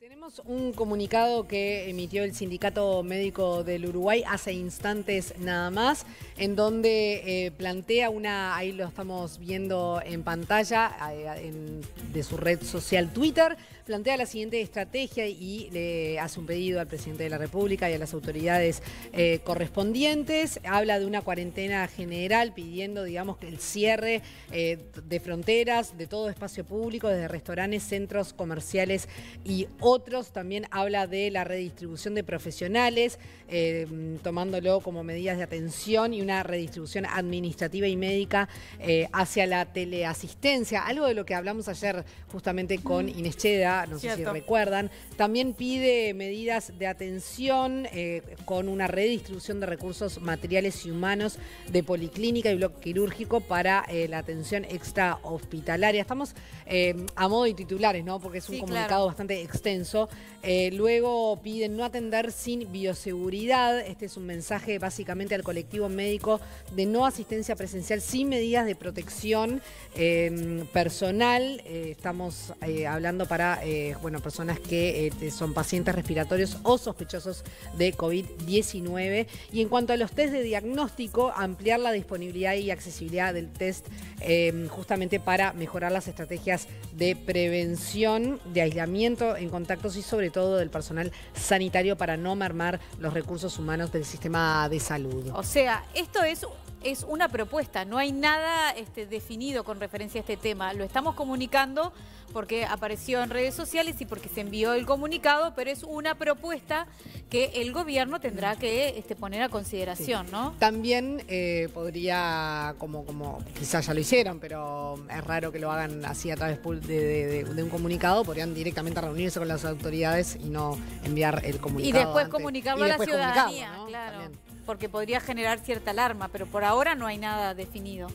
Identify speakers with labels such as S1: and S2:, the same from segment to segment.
S1: Tenemos un comunicado que emitió el Sindicato Médico del Uruguay hace instantes nada más, en donde eh, plantea una, ahí lo estamos viendo en pantalla, eh, de su red social Twitter, plantea la siguiente estrategia y le hace un pedido al presidente de la República y a las autoridades eh, correspondientes. Habla de una cuarentena general pidiendo, digamos, que el cierre de fronteras, de todo espacio público, desde restaurantes, centros comerciales y otros. También habla de la redistribución de profesionales, eh, tomándolo como medidas de atención y una redistribución administrativa y médica eh, hacia la teleasistencia, algo de lo que hablamos ayer justamente con mm. Inés Cheda, no sé si recuerdan. También pide medidas de atención eh, con una redistribución de recursos materiales y humanos de policlínica y bloque quirúrgico para la atención extrahospitalaria. Estamos a modo de titulares, ¿no? Porque es un comunicado bastante extenso. Eh, luego piden no atender sin bioseguridad. Este es un mensaje básicamente al colectivo médico de no asistencia presencial sin medidas de protección personal. Eh, estamos eh, hablando para bueno, personas que son pacientes respiratorios o sospechosos de COVID-19. Y en cuanto a los test de diagnóstico, ampliar la disponibilidad y accesibilidad del test em, justamente para mejorar las estrategias de prevención, de aislamiento en contactos y sobre todo del personal sanitario para no mermar los recursos humanos del sistema de salud.
S2: O sea, esto es es una propuesta, no hay nada este, definido con referencia a este tema. Lo estamos comunicando porque apareció en redes sociales y porque se envió el comunicado, pero es una propuesta que el gobierno tendrá que este, poner a consideración, ¿no?
S1: También eh, podría, como, como quizás ya lo hicieron, pero es raro que lo hagan así a través de, un comunicado, podrían directamente reunirse con las autoridades y no enviar el comunicado.
S2: Y después comunicarlo a la ciudadanía, claro porque podría generar cierta alarma, pero por ahora no hay nada definido.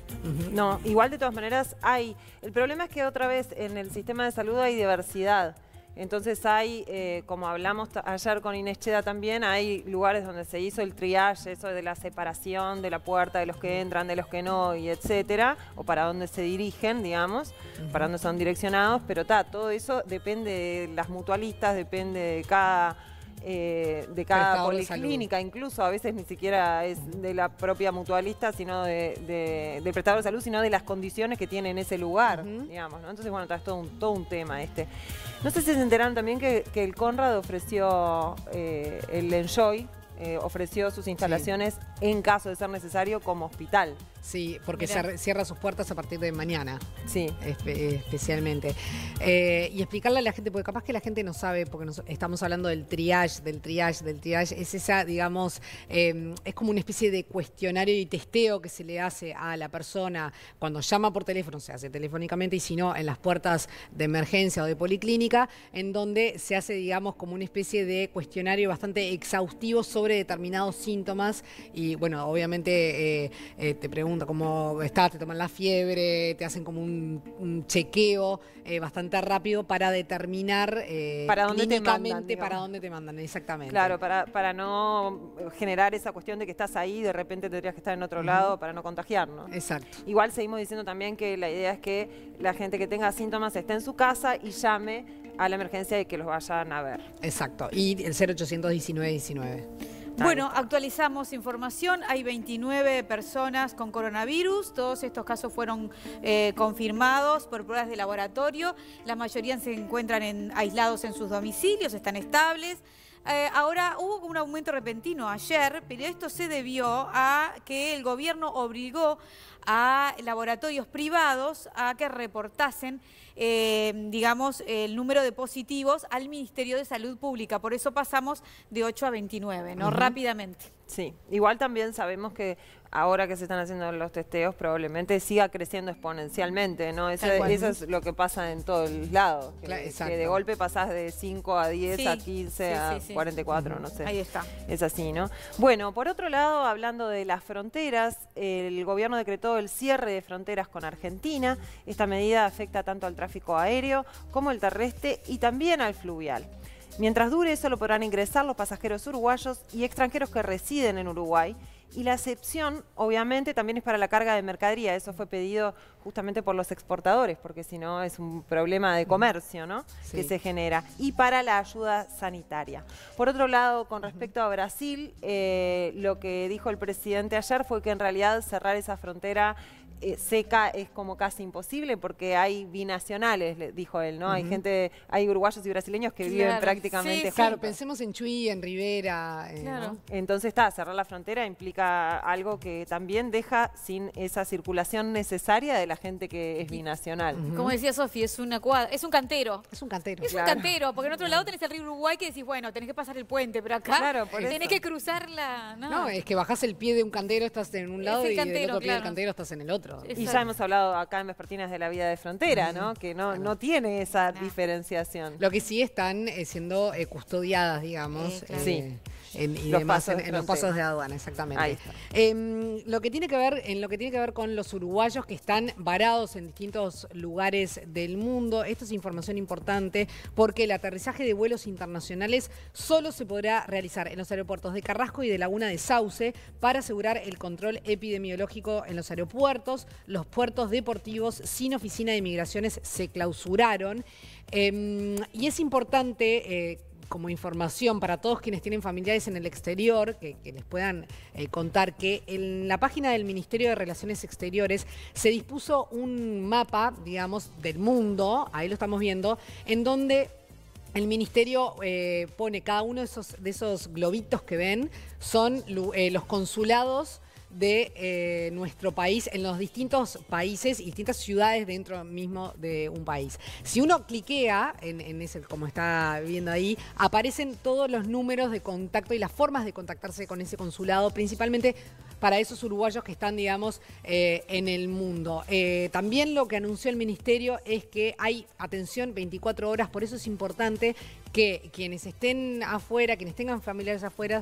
S3: No, igual de todas maneras hay. El problema es que otra vez en el sistema de salud hay diversidad. Entonces hay, eh, como hablamos ayer con Inés Cheda también, hay lugares donde se hizo el triage, eso de la separación de la puerta de los que entran, de los que no, y etcétera, o para dónde se dirigen, digamos, para dónde son direccionados, pero está, todo eso depende de las mutualistas, depende de cada eh, de cada policlínica, incluso a veces ni siquiera es de la propia mutualista, sino de, del prestador de salud, sino de las condiciones que tiene en ese lugar, digamos, Entonces, bueno, es todo un, todo un tema este. No sé si se enteraron también que, el Conrad ofreció eh, el Enjoy, eh, ofreció sus instalaciones en caso de ser necesario como hospital.
S1: Sí, porque cierra sus puertas a partir de mañana.
S3: Sí.
S1: especialmente. Eh, y explicarle a la gente, porque capaz que la gente no sabe, porque estamos hablando del triage, del triage, del triage. Es esa, digamos, em, es como una especie de cuestionario y testeo que se le hace a la persona cuando llama por teléfono, se hace telefónicamente y si no, en las puertas de emergencia o de policlínica, en donde se hace, digamos, como una especie de cuestionario bastante exhaustivo sobre determinados síntomas. Y bueno, obviamente eh, eh, te pregunto cómo estás, te toman la fiebre, te hacen como un, chequeo eh, bastante rápido para determinar
S3: eh, para dónde te mandan,
S1: para dónde te mandan, exactamente.
S3: Claro, para, para no generar esa cuestión de que estás ahí y de repente tendrías que estar en otro lado para no contagiarnos.
S1: Exacto.
S3: Igual seguimos diciendo también que la idea es que la gente que tenga síntomas esté en su casa y llame a la emergencia y que los vayan a ver.
S1: Exacto. Y el 0819 19.
S2: Bueno, actualizamos información. Hay 29 personas con coronavirus. Todos estos casos fueron eh, confirmados por pruebas de laboratorio. La mayoría se encuentran aislados en sus domicilios, están estables. Eh, ahora hubo un aumento repentino ayer, pero esto se debió a que el gobierno obligó a laboratorios privados a que reportasen, eh, digamos, el número de positivos al Ministerio de Salud Pública. Por eso pasamos de 8 a 29, ¿no? Rápidamente.
S3: Sí, igual también sabemos que ahora que se están haciendo los testeos probablemente siga creciendo exponencialmente, ¿no? Eso, es lo que pasa en todos lados, que, que de golpe pasás de 5 a 10 a 15 a 44, no sé.
S2: Ahí está.
S3: Es así, ¿no? Bueno, por otro lado, hablando de las fronteras, el gobierno decretó el cierre de fronteras con Argentina. Esta medida afecta tanto al tráfico aéreo como el terrestre y también al fluvial. Mientras dure, solo podrán ingresar los pasajeros uruguayos y extranjeros que residen en Uruguay y la excepción, obviamente, también es para la carga de mercadería. Eso fue pedido justamente por los exportadores, porque si no es un problema de comercio ¿no? que se genera. Y para la ayuda sanitaria. Por otro lado, con respecto a Brasil, eh, lo que dijo el presidente ayer fue que en realidad cerrar esa frontera eh, seca es como casi imposible porque hay binacionales, dijo él, ¿no? Hay gente, hay uruguayos y brasileños que viven prácticamente
S1: sí, Claro, pensemos en Chuy, en Rivera.
S3: Eh, Entonces está, cerrar la frontera implica algo que también deja sin esa circulación necesaria de la gente que es binacional.
S2: Como decía Sofía, es una cuadra, es un cantero.
S1: Es un cantero.
S2: Es un cantero, porque en otro lado tenés el río Uruguay que decís, bueno, tenés que pasar el puente, pero acá tenés que cruzar la...
S1: No. es que bajás el pie de un cantero, estás en un lado y del otro pie del cantero estás en el otro.
S3: Y ya hemos hablado acá en Vespertinas de la vida de frontera, ¿no? Que no, no tiene esa diferenciación.
S1: Lo que sí están eh, siendo eh, custodiadas, digamos.
S3: sí.
S1: En, los pasos en, los pasos de aduana, exactamente. Em, lo que tiene que ver, en lo que tiene que ver con los uruguayos que están varados en distintos lugares del mundo, esto es información importante porque el aterrizaje de vuelos internacionales solo se podrá realizar en los aeropuertos de Carrasco y de Laguna de Sauce para asegurar el control epidemiológico en los aeropuertos. Los puertos deportivos sin oficina de migraciones se clausuraron. Em, y es importante eh, como información para todos quienes tienen familiares en el exterior, que, les puedan eh, contar que en la página del Ministerio de Relaciones Exteriores se dispuso un mapa, digamos, del mundo, ahí lo estamos viendo, en donde el ministerio eh, pone cada uno de esos, de esos globitos que ven, son eh, los consulados de eh, nuestro país en los distintos países y distintas ciudades dentro mismo de un país. Si uno cliquea en, ese, como está viendo ahí, aparecen todos los números de contacto y las formas de contactarse con ese consulado, principalmente para esos uruguayos que están, digamos, eh, en el mundo. Eh, también lo que anunció el ministerio es que hay atención 24 horas, por eso es importante que quienes estén afuera, quienes tengan familiares afuera,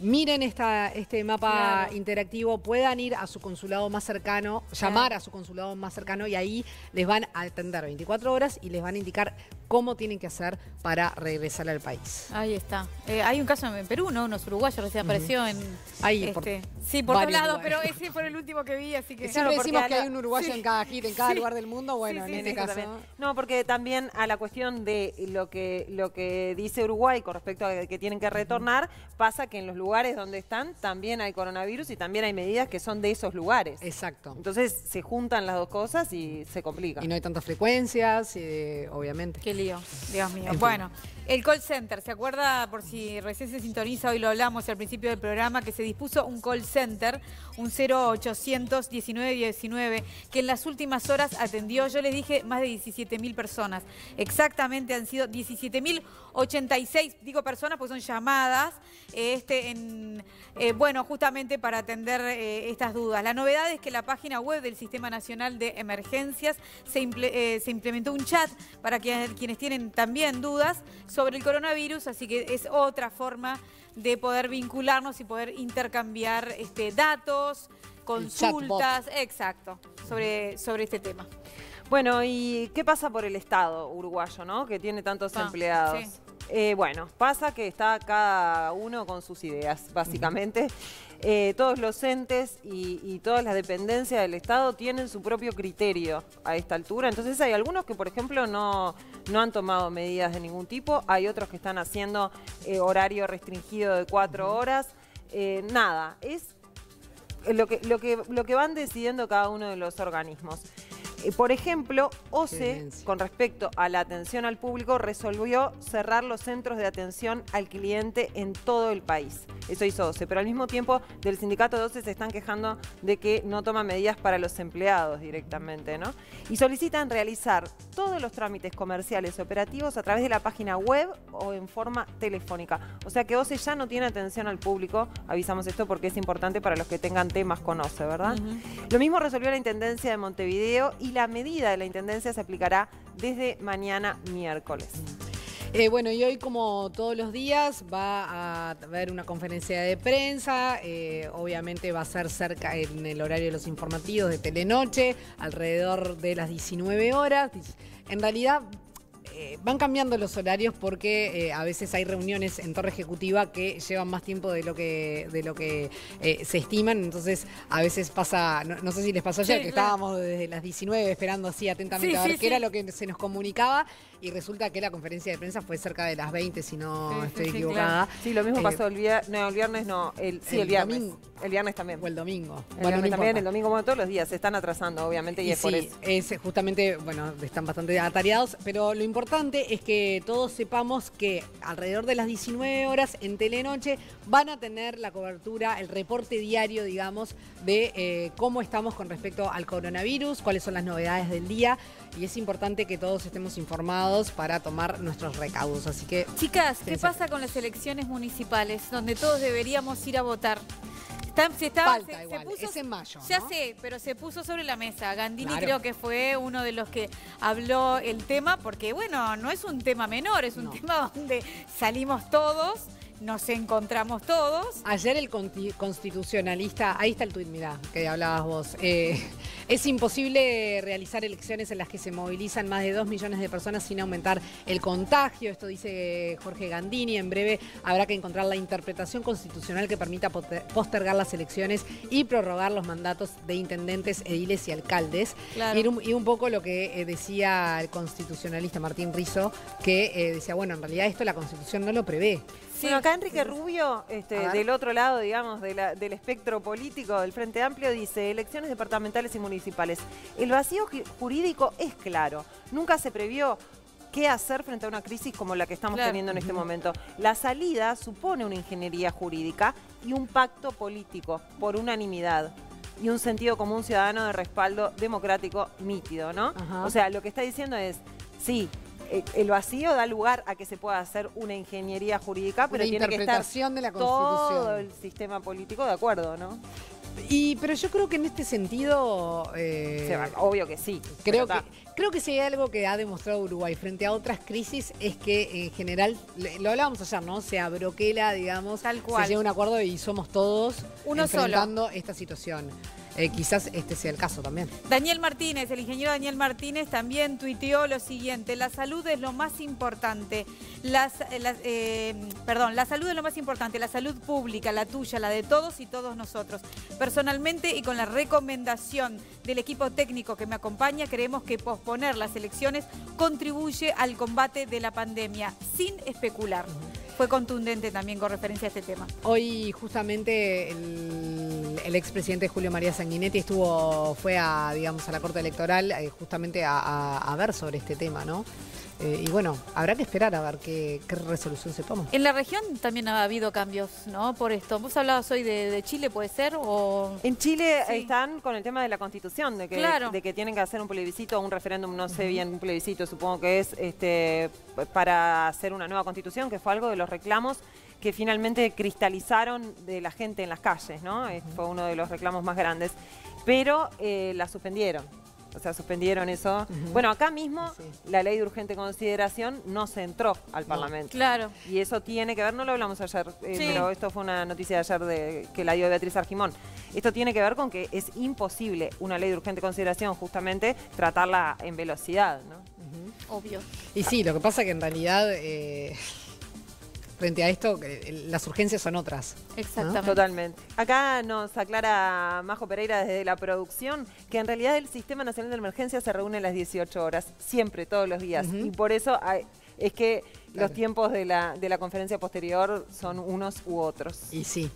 S1: miren esta, este mapa interactivo, puedan ir a su consulado más cercano, llamar a su consulado más cercano y ahí les van a atender 24 horas y les van a indicar cómo tienen que hacer para regresar al país.
S2: Ahí está. Eh, hay un caso en Perú, ¿no? Unos uruguayos recién apareció en...
S1: Ahí, este,
S2: sí, por todos lados, pero ese fue el último que vi, así que...
S1: Siempre decimos que hay un uruguayo en cada en cada lugar del mundo, bueno, en este caso...
S3: No, porque también a la cuestión de lo que, lo que dice Uruguay con respecto a que tienen que retornar, pasa que en los lugares donde están también hay coronavirus y también hay medidas que son de esos lugares.
S1: Exacto.
S3: Entonces se juntan las dos cosas y se complica.
S1: Y no hay tantas frecuencias, obviamente.
S2: Qué lío, Dios mío. Bueno, el call center, ¿se acuerda, por si recién se sintoniza, hoy lo hablamos al principio del programa, que se dispuso un call center, un 0800 1919, que en las últimas horas atendió, yo les dije, más de 17 mil personas. Exactamente han sido 17 mil 86, digo personas, porque son llamadas, este, en, eh, bueno, justamente para atender eh, estas dudas. La novedad es que la página web del Sistema Nacional de Emergencias se, eh, se implementó un chat para que, quienes tienen también dudas sobre el coronavirus, así que es otra forma de poder vincularnos y poder intercambiar este, datos, consultas, exacto, sobre, sobre este tema.
S3: Bueno, ¿y qué pasa por el Estado uruguayo, no? Que tiene tantos ah, empleados. Eh, bueno, pasa que está cada uno con sus ideas, básicamente. Eh, todos los entes y, todas las dependencias del Estado tienen su propio criterio a esta altura. Entonces hay algunos que, por ejemplo, no, no han tomado medidas de ningún tipo. Hay otros que están haciendo eh, horario restringido de cuatro horas. nada, es lo que, lo, que, lo que van decidiendo cada uno de los organismos. Eh, por ejemplo, OCE, con respecto a la atención al público, resolvió cerrar los centros de atención al cliente en todo el país. Eso hizo OCE, pero al mismo tiempo del sindicato de OCE se están quejando de que no toma medidas para los empleados directamente, ¿no? Y solicitan realizar todos los trámites comerciales operativos a través de la página web o en forma telefónica. O sea que OCE ya no tiene atención al público, avisamos esto porque es importante para los que tengan temas con OCE, ¿verdad? Lo mismo resolvió la Intendencia de Montevideo y la medida de la Intendencia se aplicará desde mañana miércoles.
S1: Eh, bueno, y hoy como todos los días va a haber una conferencia de prensa, eh, obviamente va a ser cerca en el horario de los informativos de Telenoche, alrededor de las 19 horas. En realidad eh, van cambiando los horarios porque eh, a veces hay reuniones en torre ejecutiva que llevan más tiempo de lo que, de lo que eh, se estiman. Entonces, a veces pasa, no, sé si les pasó ayer, que estábamos desde las 19 esperando así atentamente a ver qué era lo que se nos comunicaba y resulta que la conferencia de prensa fue cerca de las 20, si no estoy equivocada.
S3: Sí, lo mismo pasó el viernes, no, el viernes no, el, sí, el, viernes. El viernes también.
S1: O el domingo.
S3: El bueno, también, el domingo, bueno, todos los días se están atrasando, obviamente, y, es por eso.
S1: Es justamente, bueno, están bastante atareados, pero lo importante es que todos sepamos que alrededor de las 19 horas en Telenoche van a tener la cobertura, el reporte diario, digamos, de eh, cómo estamos con respecto al coronavirus, cuáles son las novedades del día, y es importante que todos estemos informados para tomar nuestros recaudos. Así que.
S2: Chicas, ¿qué pasa con las elecciones municipales, donde todos deberíamos ir a votar?
S1: Se Falta igual, es en mayo.
S2: Ya sé, pero se puso sobre la mesa. Gandini creo que fue uno de los que habló el tema, porque bueno, no es un tema menor, es un tema donde salimos todos nos encontramos todos.
S1: Ayer el constitucionalista, ahí está el tuit, mirá, que hablabas vos. Eh, es imposible realizar elecciones en las que se movilizan más de dos millones de personas sin aumentar el contagio. Esto dice Jorge Gandini. En breve habrá que encontrar la interpretación constitucional que permita postergar las elecciones y prorrogar los mandatos de intendentes, ediles y alcaldes. Y, un, poco lo que eh, decía el constitucionalista Martín Rizo, que eh, decía, bueno, en realidad esto la constitución no lo prevé.
S3: Sí, acá Enrique Rubio, este, del otro lado, digamos, del espectro político del Frente Amplio, dice, elecciones departamentales y municipales. El vacío jurídico es claro. Nunca se previó qué hacer frente a una crisis como la que estamos teniendo en este momento. La salida supone una ingeniería jurídica y un pacto político por unanimidad y un sentido común ciudadano de respaldo democrático nítido, ¿no? O sea, lo que está diciendo es, sí, el vacío da lugar a que se pueda hacer una ingeniería jurídica, pero tiene que estar
S1: de la
S3: todo el sistema político de acuerdo, ¿no?
S1: Y, pero yo creo que en este sentido...
S3: Eh, obvio que sí.
S1: Creo que, creo que si hay algo que ha demostrado Uruguay frente a otras crisis es que en general, lo hablábamos ayer, ¿no? Se abroquela, digamos, Tal cual. se llega a un acuerdo y somos todos Uno enfrentando esta situación. Eh, quizás este sea el caso también.
S2: Daniel Martínez, el ingeniero Daniel Martínez también tuiteó lo siguiente, la salud es lo más importante, las, eh, perdón, la salud es lo más importante, la salud pública, la tuya, la de todos y todos nosotros. Personalmente y con la recomendación del equipo técnico que me acompaña, creemos que posponer las elecciones contribuye al combate de la pandemia, sin especular fue contundente también con referencia a este tema.
S1: Hoy justamente el, expresidente Julio María Sanguinetti estuvo, fue a, digamos, a la Corte Electoral eh, justamente a, ver sobre este tema, ¿no? Eh, y bueno, habrá que esperar a ver qué, resolución se toma.
S2: En la región también ha habido cambios, ¿no? Por esto. ¿Vos hablabas hoy de, Chile, puede ser? O...
S3: En Chile están con el tema de la constitución, de que, de que tienen que hacer un plebiscito o un referéndum, no sé bien, un plebiscito supongo que es este para hacer una nueva constitución, que fue algo de los reclamos que finalmente cristalizaron de la gente en las calles, ¿no? Fue uno de los reclamos más grandes. Pero eh, la suspendieron o sea, suspendieron eso. Bueno, acá mismo la ley de urgente consideración no se entró al Parlamento.
S2: Claro.
S3: Y eso tiene que ver, no lo hablamos ayer, eh, pero esto fue una noticia de ayer de, que la dio Beatriz Argimón. Esto tiene que ver con que es imposible una ley de urgente consideración justamente tratarla en velocidad, ¿no?
S2: Obvio.
S1: Y sí, lo que pasa que en realidad... Eh, frente a esto, las urgencias son otras.
S3: Exactamente. Totalmente. Acá nos aclara Majo Pereira desde la producción que en realidad el Sistema Nacional de Emergencia se reúne a las 18 horas, siempre, todos los días. Y por eso es que los tiempos de la, de la conferencia posterior son unos u otros.
S1: Y sí.